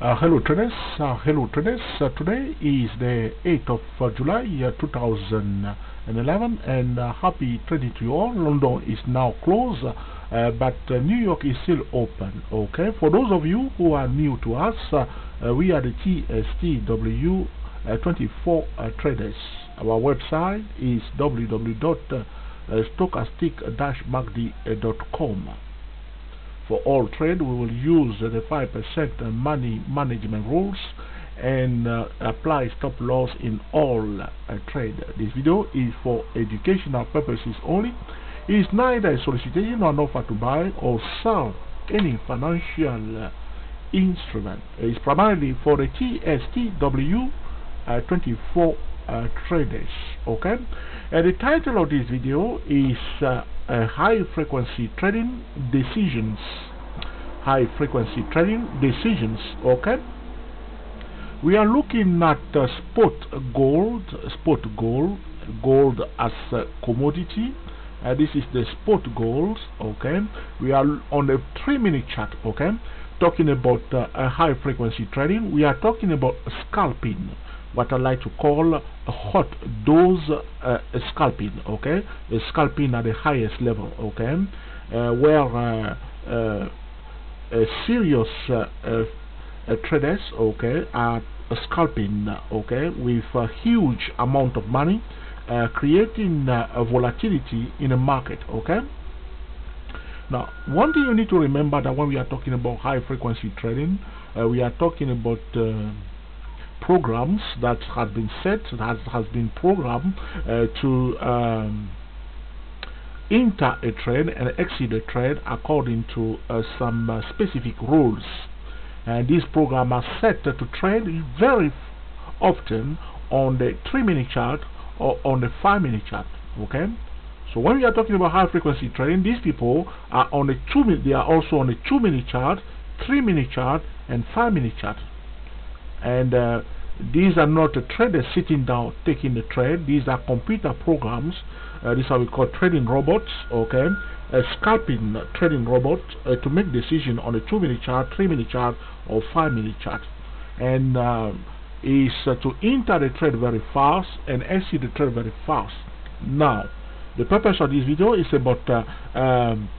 Uh, hello traders, uh, hello traders. Uh, today is the 8th of uh, July, uh, 2011, and uh, happy trading to you all. London is now closed, uh, but New York is still open. Okay, for those of you who are new to us, we are the TSTW uh, 24 uh, traders. Our website is www.stochastic-macd.com. For all trade, we will use uh, the 5% money management rules and uh, apply stop loss in all uh, trade. This video is for educational purposes only. It is neither a solicitation nor an offer to buy or sell any financial uh, instrument. It is primarily for the TSTW uh, 24 uh, traders. Okay, and the title of this video is uh, high frequency trading decisions. High frequency trading decisions. Okay, we are looking at uh, spot gold, spot gold, gold as a commodity. Uh, this is the spot gold. Okay, we are on a three-minute chart. Okay, talking about uh, high frequency trading. We are talking about scalping what I like to call a hot dose uh, scalping, okay? A scalping at the highest level, okay? Uh, where uh, uh serious uh, uh, traders, okay, are scalping, okay, with a huge amount of money, creating a volatility in the market, okay? Now, one thing you need to remember that when we are talking about high frequency trading, we are talking about programs that have been set, that has been programmed uh, to um, enter a trade and exit a trade according to uh, some uh, specific rules. And these programs are set to trade very often on the 3 minute chart or on the 5 minute chart. Okay? So when we are talking about high frequency trading, these people are on the 2 minute, they are also on the 2 minute chart, 3 minute chart, and 5 minute chart and uh, these are not traders sitting down taking the trade. These are computer programs. Uh, these are we call trading robots okay? A scalping trading robot uh, to make decision on a two minute chart three minute chart or five minute chart. And uh, is uh, to enter the trade very fast and exit the trade very fast. Now the purpose of this video is about uh, um,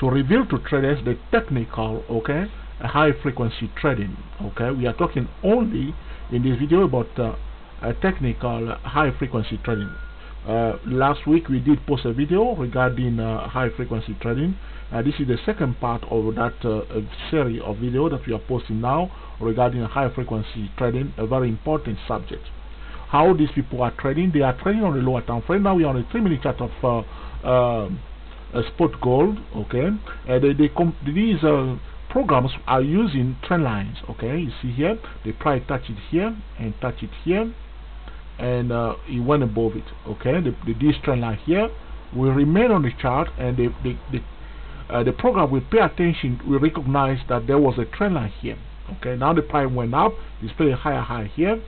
to reveal to traders the technical okay high frequency trading okay? We are talking only in this video about uh, technical high frequency trading. Uh, last week we did post a video regarding uh, high frequency trading. Uh, this is the second part of that uh, series of video that we are posting now regarding high frequency trading a very important subject. How these people are trading they are trading on the lower time frame. Now we are on a three minute chart of uh, um, spot gold okay? They, they these programs are using trend lines okay? You see here they try to touch it here and touch it here and uh, it went above it okay? The, the this trend line here will remain on the chart and the the, the, uh, the program will pay attention will recognize that there was a trend line here okay? Now the price went up display a higher high here.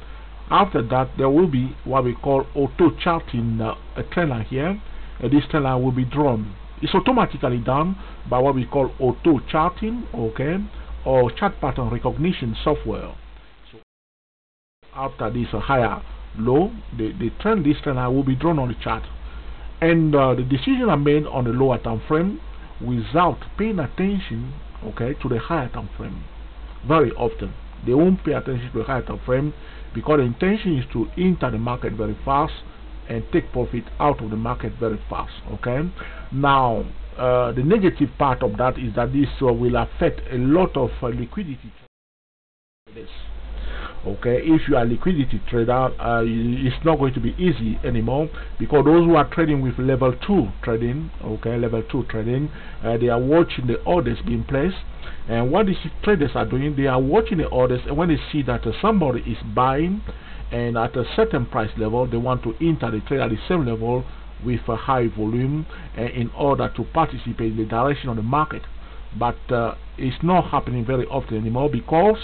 After that there will be what we call auto charting uh, a trend line here and this trend line will be drawn it's automatically done by what we call auto charting, okay, or chart pattern recognition software. So after this higher low, the, the trend, this trend will be drawn on the chart. And uh, the decision are made on the lower time frame without paying attention, okay, to the higher time frame. Very often, they won't pay attention to the higher time frame because the intention is to enter the market very fast and take profit out of the market very fast okay? Now uh, the negative part of that is that this uh, will affect a lot of uh, liquidity okay? If you are liquidity trader uh, it's not going to be easy anymore because those who are trading with level 2 trading okay level 2 trading uh, they are watching the orders being placed. And what these traders are doing they are watching the orders and when they see that uh, somebody is buying and at a certain price level they want to enter the trade at the same level with a high volume uh, in order to participate in the direction of the market. But uh, it's not happening very often anymore because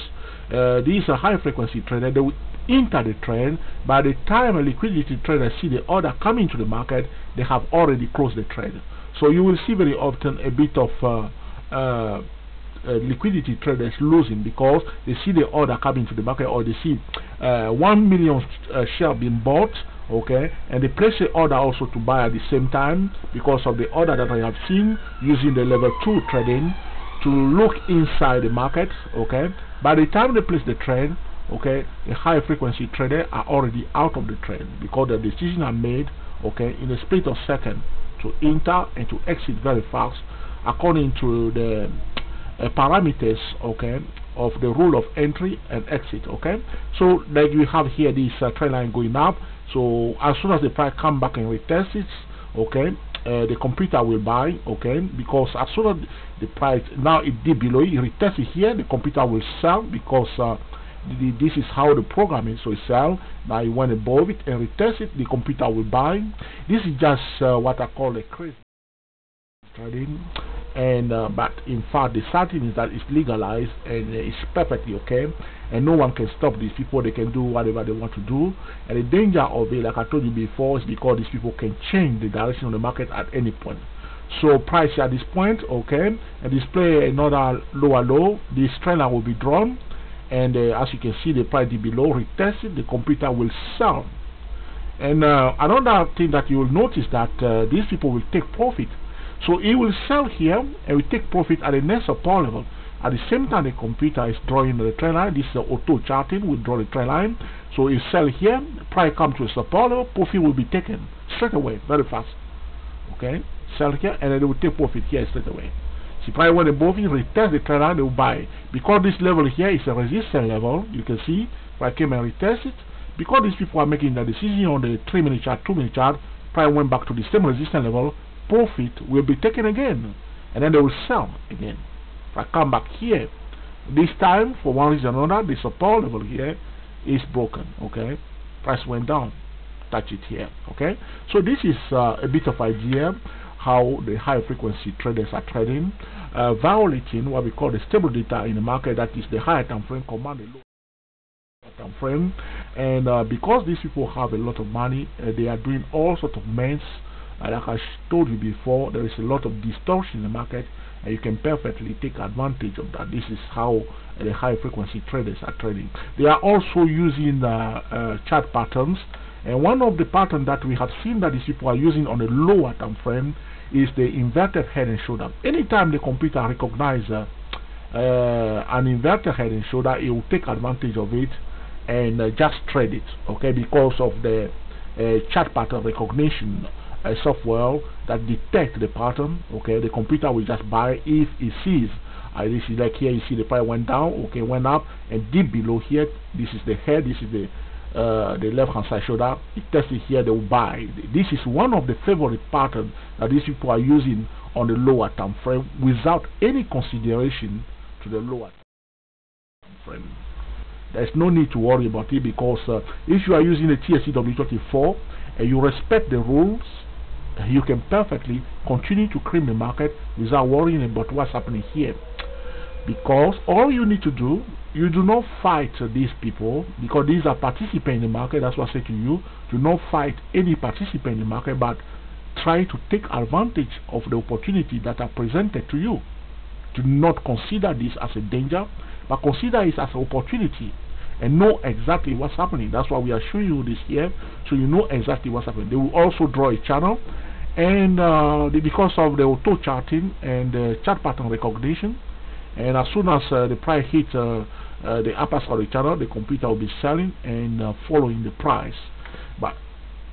uh, these are high frequency traders they will enter the trade by the time a liquidity trader see the order coming to the market they have already closed the trade. So you will see very often a bit of uh, liquidity traders losing because they see the order coming to the market or they see uh, 1 million uh, share being bought okay and they place the order also to buy at the same time because of the order that I have seen using the level 2 trading to look inside the market okay. By the time they place the trade okay the high frequency trader are already out of the trade because the decision are made okay in a split of second to enter and to exit very fast according to the parameters okay of the rule of entry and exit okay? So like we have here this uh, trend line going up. So as soon as the price come back and retest it okay uh, the computer will buy okay? Because as soon as the price now it did below it retest it here the computer will sell because uh, the, this is how the program is so it sell. Now it went above it and retest it the computer will buy. This is just uh, what I call a crazy trading and uh, but in fact the certain is that it's legalized and uh, it's perfectly okay. And no one can stop these people. They can do whatever they want to do. And the danger of it like I told you before is because these people can change the direction of the market at any point. So price at this point okay and display another lower low. This trend will be drawn. And uh, as you can see the price below. Retested. The computer will sell. And uh, another thing that you will notice that uh, these people will take profit so it will sell here and will take profit at the next support level. At the same time, the computer is drawing the trend line. This is auto charting. We draw the trend line. So it sell here, price come to a support level, profit will be taken straight away, very fast. Okay, sell here and then they will take profit here straight away. See, price when above it, retest the trend line, they will buy. Because this level here is a resistance level, you can see, price came and retest it. Because these people are making the decision on the 3 minute chart, 2 minute chart, price went back to the same resistance level, profit will be taken again and then they will sell again. If I come back here, this time for one reason or another, the support level here is broken. Okay, price went down. Touch it here. Okay, so this is uh, a bit of idea how the high frequency traders are trading, uh, violating what we call the stable data in the market, that is the higher time frame command the low time frame. And uh, because these people have a lot of money, uh, they are doing all sorts of mess like I told you before, there is a lot of distortion in the market, and you can perfectly take advantage of that. This is how uh, the high frequency traders are trading. They are also using uh, uh, chart patterns, and one of the patterns that we have seen that these people are using on a lower time frame is the inverted head and shoulder. Anytime the computer recognizes uh, uh, an inverted head and shoulder, it will take advantage of it and uh, just trade it, okay, because of the chart pattern recognition a software that detect the pattern okay? The computer will just buy if it sees. Uh, this is like here you see the price went down okay went up and deep below here this is the head this is the uh, the left hand side shoulder. It tests it here they will buy. This is one of the favorite patterns that these people are using on the lower time frame without any consideration to the lower time frame. There's no need to worry about it because uh, if you are using the TSTW24 and you respect the rules you can perfectly continue to cream the market without worrying about what's happening here. Because all you need to do, you do not fight these people because these are participants in the market. That's what I say to you. Do not fight any participant in the market, but try to take advantage of the opportunity that are presented to you. Do not consider this as a danger, but consider it as an opportunity and know exactly what's happening. That's why we are showing you this here, so you know exactly what's happening. They will also draw a channel and uh, the, because of the auto charting and the chart pattern recognition and as soon as uh, the price hits uh, uh, the upper side of the channel the computer will be selling and uh, following the price but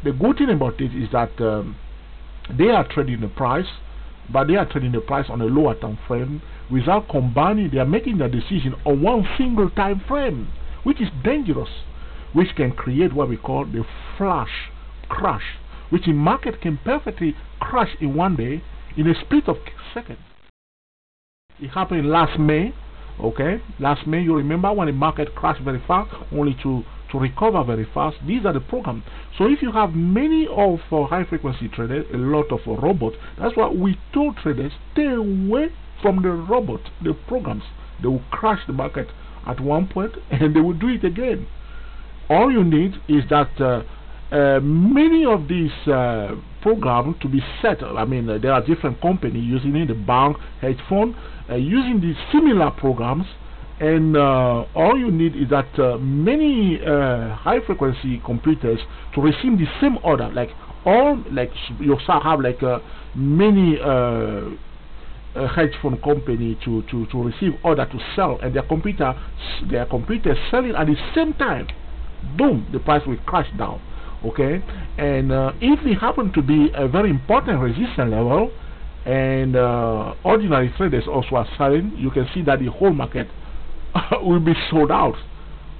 the good thing about it is that um, they are trading the price but they are trading the price on a lower time frame without combining they are making their decision on one single time frame which is dangerous which can create what we call the flash crash which in market can perfectly crash in one day in a split of seconds. It happened last May, okay? Last May, you remember when the market crashed very fast, only to, to recover very fast. These are the programs. So if you have many of uh, high frequency traders, a lot of uh, robots, that's why we told traders stay away from the robot, the programs. They will crash the market at one point and they will do it again. All you need is that uh, uh, many of these uh, programs to be set. I mean, uh, there are different companies using it, the bank, hedge fund, uh, using these similar programs. And uh, all you need is that uh, many high frequency computers to receive the same order, like all, like you have like many a hedge fund company to, to, to receive order to sell and their computer their computer selling at the same time. Boom the price will crash down okay? And uh, if it happen to be a very important resistance level and uh, ordinary traders also are selling you can see that the whole market will be sold out.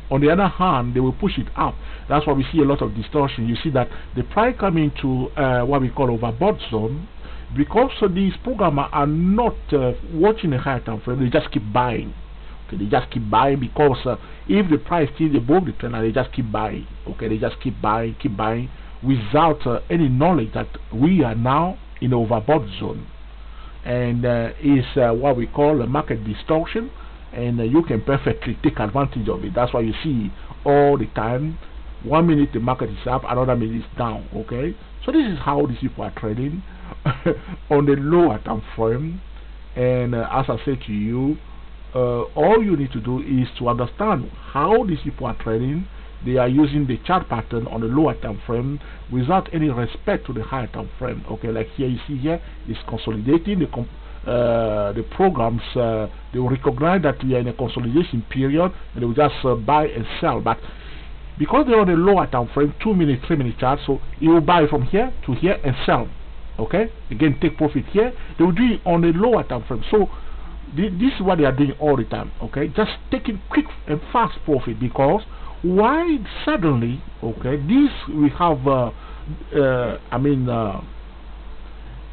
On the other hand they will push it up. That's why we see a lot of distortion. You see that the price coming to uh, what we call overbought zone because these programmers are not uh, watching a higher time frame they just keep buying. Okay they just keep buying because uh, if the price is above the trend they just keep buying. Okay they just keep buying keep buying without uh, any knowledge that we are now in overbought zone. And uh, is uh, what we call a market distortion and uh, you can perfectly take advantage of it. That's why you see all the time one minute the market is up another minute is down. Okay? So this is how these people are trading on the lower time frame and uh, as I said to you uh, all you need to do is to understand how these people are trading they are using the chart pattern on the lower time frame without any respect to the higher time frame okay like here you see here is consolidating the uh, the programs uh, they will recognize that we are in a consolidation period and they will just uh, buy and sell. But because they're on the lower time frame two minute three minute chart so you will buy from here to here and sell okay again take profit here. They will do it on a lower time frame. So th this is what they are doing all the time okay just taking quick and fast profit because why suddenly okay this we have uh, uh, I mean uh,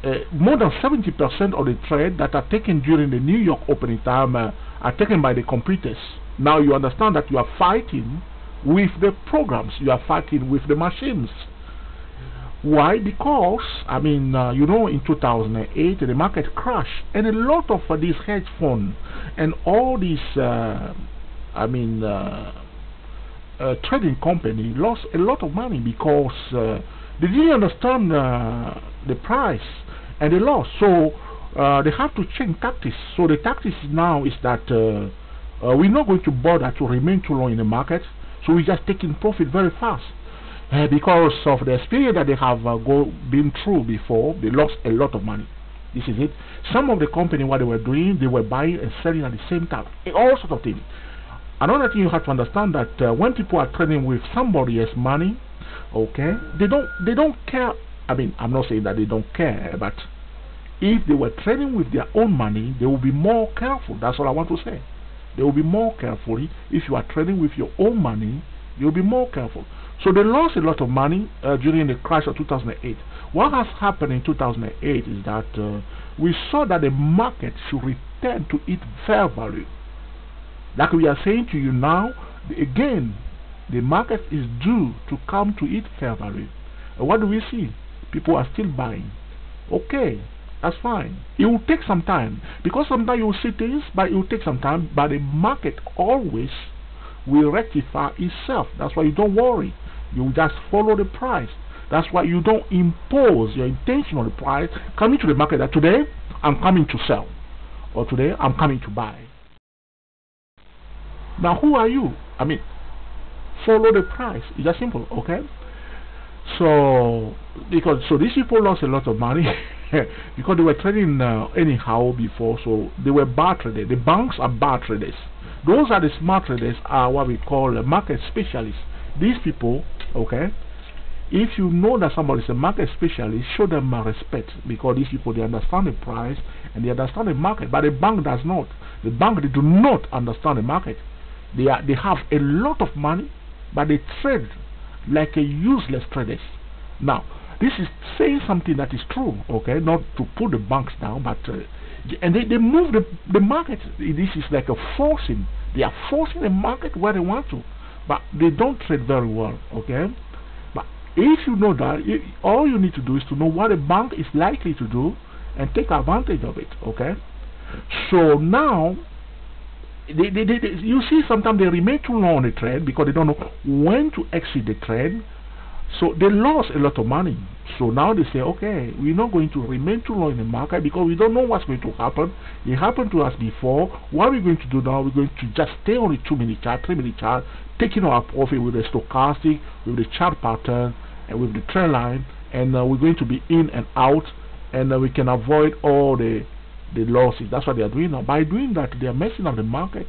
uh more than 70% of the trade that are taken during the New York opening time uh, are taken by the computers now you understand that you are fighting with the programs. You are fighting with the machines why? Because, I mean, uh, you know, in 2008, the market crashed, and a lot of uh, these hedge funds and all these, uh, I mean, uh, uh, trading company lost a lot of money because uh, they didn't understand the price and they lost. So they have to change tactics. So the tactics now is that we're not going to bother to remain too long in the market, so we're just taking profit very fast uh, because of the experience that they have uh, go, been through before, they lost a lot of money. This is it. Some of the company, what they were doing, they were buying and selling at the same time. All sorts of things. Another thing you have to understand that uh, when people are trading with somebody else's money, okay, they don't they don't care. I mean, I'm not saying that they don't care, but if they were trading with their own money, they will be more careful. That's all I want to say. They will be more careful. If you are trading with your own money, you'll be more careful. So they lost a lot of money uh, during the crash of 2008. What has happened in 2008 is that uh, we saw that the market should return to its fair value. Like we are saying to you now, again, the market is due to come to its fair value. And what do we see? People are still buying. Okay, that's fine. It will take some time because sometimes you will see things, but it will take some time. But the market always will rectify itself. That's why you don't worry. You just follow the price. That's why you don't impose your intention on the price coming to the market that today I'm coming to sell or today I'm coming to buy. Now who are you? I mean follow the price. It's just simple, okay? So because so these people lost a lot of money because they were trading uh, anyhow before, so they were bad traders. The banks are bad traders. Those are the smart traders are what we call the market specialists. These people okay if you know that somebody is a market specialist show them my respect because these people they understand the price and they understand the market but the bank does not. The bank they do not understand the market. They are they have a lot of money but they trade like a useless traders. Now this is saying something that is true okay? Not to put the banks down but uh, and they, they move the, the market. This is like a forcing. They are forcing the market where they want to but they don't trade very well okay? But if you know that all you need to do is to know what a bank is likely to do and take advantage of it okay? So now they, they, they, you see sometimes they remain too long on the trade because they don't know when to exit the trade So they lost a lot of money. So now they say, okay, we're not going to remain too long in the market because we don't know what's going to happen. It happened to us before. What are we going to do now? We're going to just stay on the two minute chart, three minute chart, taking our profit with the stochastic, with the chart pattern, and with the trend line, and uh, we're going to be in and out, and uh, we can avoid all the the losses. That's what they are doing now. By doing that, they are messing up the market,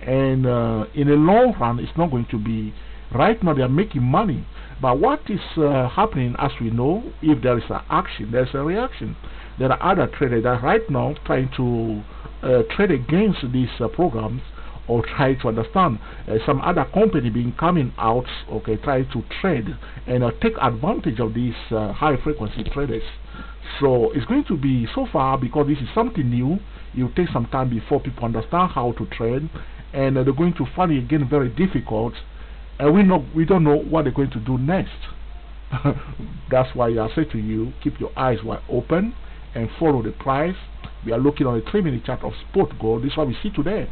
and uh, in the long run, it's not going to be. Right now, they are making money but what is uh, happening, as we know, if there is an action, there's a reaction. There are other traders that right now trying to uh, trade against these uh, programs or try to understand uh, some other company being coming out, okay, try to trade and uh, take advantage of these uh, high frequency traders. So it's going to be so far because this is something new. It will take some time before people understand how to trade, and they're going to find it again very difficult and we know we don't know what they're going to do next. That's why I say to you, keep your eyes wide open and follow the price. We are looking on a three minute chart of spot gold. This is what we see today.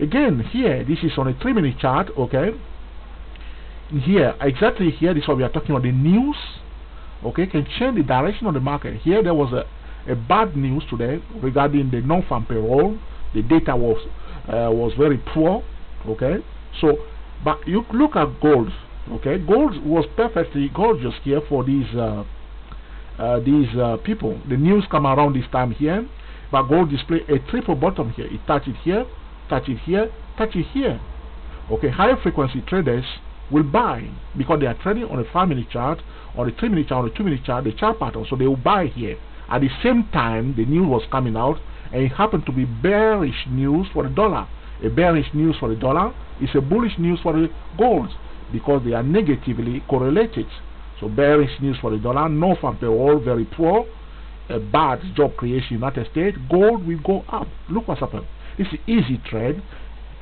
Again, here this is on a three minute chart, okay? Here, exactly here, this is what we are talking about the news. Okay, can change the direction of the market. Here there was a, a bad news today regarding the non-farm payroll. The data was uh, was very poor. Okay, so but you look at gold. Okay, gold was perfectly gorgeous here for these uh, uh, these uh, people. The news come around this time here, but gold display a triple bottom here. It touch it here, touch it here, touch it here. Okay, higher frequency traders will buy because they are trading on a five minute chart, on a three minute chart, on a two minute chart, the chart pattern. So they will buy here. At the same time, the news was coming out, and it happened to be bearish news for the dollar. A bearish news for the dollar is a bullish news for the gold because they are negatively correlated. So bearish news for the dollar, no farm payroll, very poor, a bad job creation in United States, gold will go up. Look what's happened. It's an easy trade.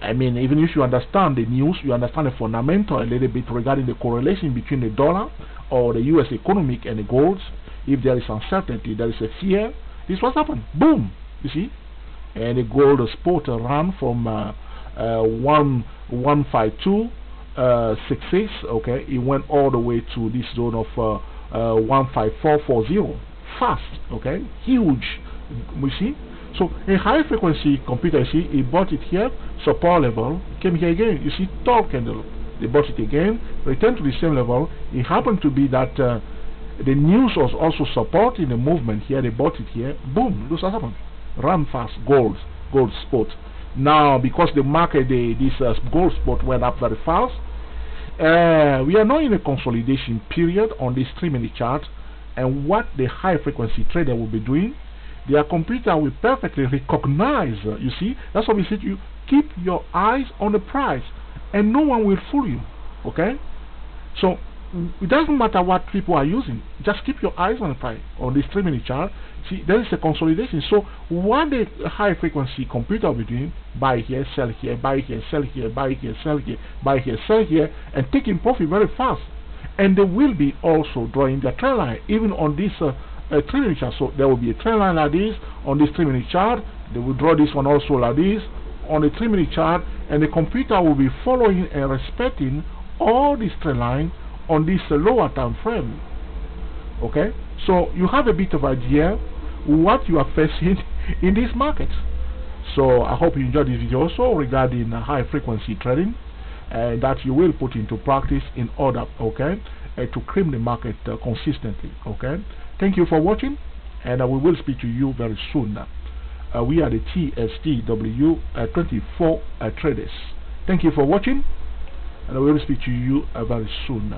I mean, even if you understand the news, you understand the fundamental a little bit regarding the correlation between the dollar or the U.S. economic and the gold. If there is uncertainty, there is a fear. This what's happened. Boom. You see, and the gold spot run from uh, uh, 1 152 uh, 66 okay? It went all the way to this zone of uh, uh, 15440 fast okay? Huge. We see? So a high frequency computer see it bought it here support level came here again. You see tall candle. They bought it again returned to the same level. It happened to be that uh, the news was also supporting the movement here. They bought it here. Boom look what happened run fast gold gold spot now because the market the, this uh, gold spot went up very fast uh, we are now in a consolidation period on this three minute chart and what the high frequency trader will be doing their computer will perfectly recognize uh, you see? That's what we said you keep your eyes on the price and no one will fool you okay? So it doesn't matter what people are using. Just keep your eyes on the price on this three minute chart. See, there is a consolidation. So, what the high frequency computer will doing, buy here, sell here, buy here, sell here, buy here, sell here, buy here, sell here, and taking profit very fast. And they will be also drawing their trend line, even on this uh, uh, three minute chart. So, there will be a trend line like this on this three minute chart. They will draw this one also like this on the three minute chart, and the computer will be following and respecting all these trend line on this uh, lower time frame. Okay, so you have a bit of idea what you are facing in this market. So I hope you enjoyed this video also regarding uh, high frequency trading and that you will put into practice in order, okay, uh, to cream the market uh, consistently. Okay, thank you for watching, and uh, we will speak to you very soon. Uh, we are the TSTW uh, 24 traders. Thank you for watching, and I will speak to you very soon.